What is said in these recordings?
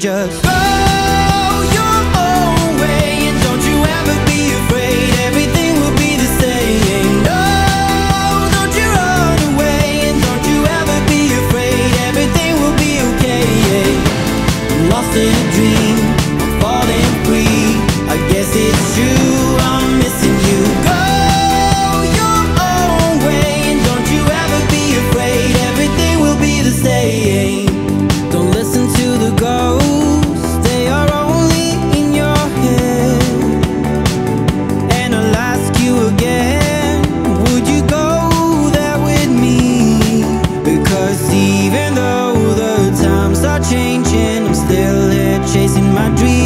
just oh, my dreams.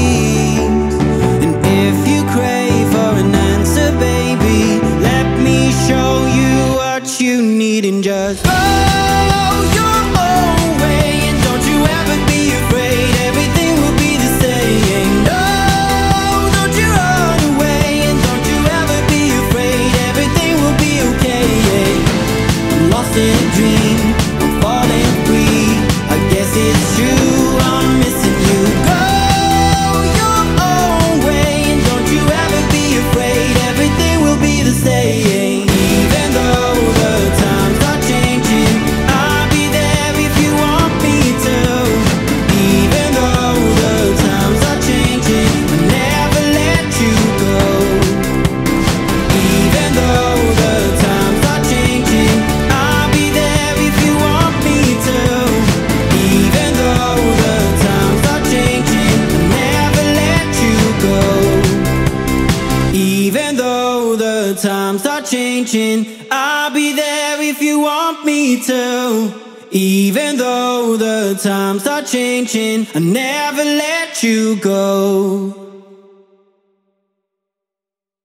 though the times are changing I'll be there if you want me to. Even though the times are changing I'll never let you go.